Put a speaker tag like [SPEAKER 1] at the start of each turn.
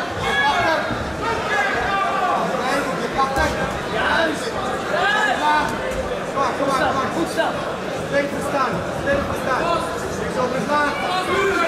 [SPEAKER 1] c e on, push d t a y to stand, stay to stand. So, b r s b a n e